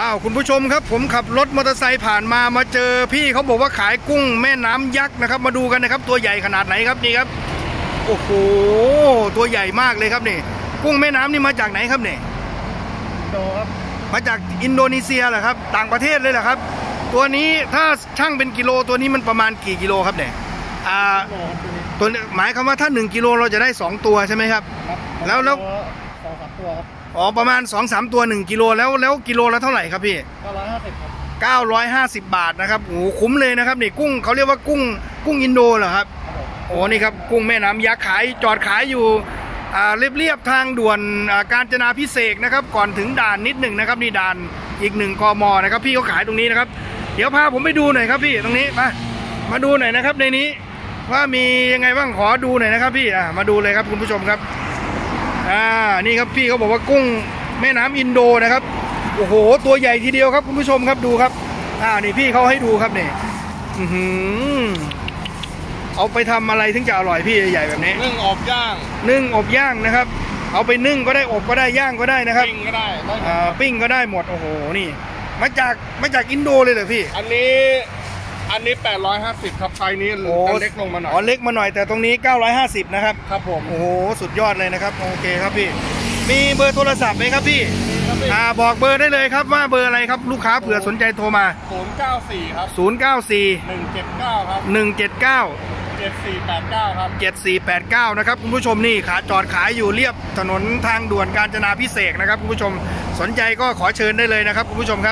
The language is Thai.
อ้าวคุณผู้ชมครับผมขับรถมอเตอร์ไซค์ผ่านมามาเจอพี่เขาบอกว่าขายกุ้งแม่น้ำยักษ์นะครับ มาดูกันนะครับ ตัวใหญ่ขนาดไหนครับนี่ครับ โอ้โหตัวใหญ่มากเลยครับนี่ กุ้งแม่น้ำนี่มาจากไหนครับเนี่ยโดครับมาจากอินโดนีเซียเหรอครับ ต่างประเทศเลยเหรอครับ ตัวนี้ถ้าช่างเป็นกิโลตัวนี้มันประมาณกี่กิโลครับเนี่ยอ่าโดครับตัวนี้ตัวหมายคำว่าถ้า1กิโลเราจะได้ 2 ตัวใช่ไหมครับครับแล้วแล้ว สองสามตัวครับอ๋อประมาณ2-3ตัว1กิโลแล้วแล้วกิโลละเท่าไหร่ครับพี่เก้าร้อยห้าสิบครับ950บาทนะครับโอ้โหคุ้มเลยนะครับนี่กุ้งเขาเรียกว่ากุ้งกุ้งอินโดเหรอครับครับผมโอ้นี่ครับกุ้งแม่น้ำยักษ์ขายจอดขายอยู่อ่าเรียบๆทางด่วนอ่าการจนาพิเศษกนะครับก่อนถึงด่านนิดหนึ่งนะครับนี่ด่านอีกหนึ่งกมนะครับพี่เขาขายตรงนี้นะครับ เดี๋ยวพาผมไปดูหน่อยครับพี่ตรงนี้มามาดูหน่อยนะครับในนี้ ว่ามียังไงบ้างขอดูหน่อยนะครับพี่อ่ามาดูเลยครับคุณผู้ชมครับ อ่านี่ครับพี่เขาบอกว่ากุ้งแม่น้ำอินโดนะครับโอ้โห ตัวใหญ่ทีเดียวครับคุณผู้ชมครับดูครับ อ่านี่พี่เขาให้ดูครับนี่อือหือเอาไปทำอะไรถึงจะอร่อยพี่ใหญ่ๆแบบนี้นึ่งอบย่างนึ่งอบย่างนะครับ เอาไปนึ่งก็ได้อบก็ได้ย่างก็ได้นะครับปิ้งก็ได้ได้อ่าปิ้งก็ได้หมดโอ้โหนี่ มาจากมาจากอินโดเลยเหรอพี่ อันนี้ อันนี้ 850 ครับไซส์นี้โอ้จะเล็กลงมาหน่อยอ๋อเล็กมาหน่อยแต่ตรงนี้ 950 นะครับ ครับผม โอ้โห สุดยอดเลยนะครับ โอเคครับพี่ มีเบอร์โทรศัพท์ไหมครับพี่ครับพี่อ่าบอกเบอร์ได้เลยครับว่าเบอร์อะไรครับลูกค้าเผื่อสนใจโทรมา 094 ครับ 094 179 ครับ 179 7489 ครับ 7489 นะครับคุณผู้ชมนี่ขาจอดขายอยู่เรียบถนนทางด่วนกาญจนาพิเศษกนะครับคุณผู้ชมสนใจก็ขอเชิญได้เลยนะครับคุณผู้ชมครับ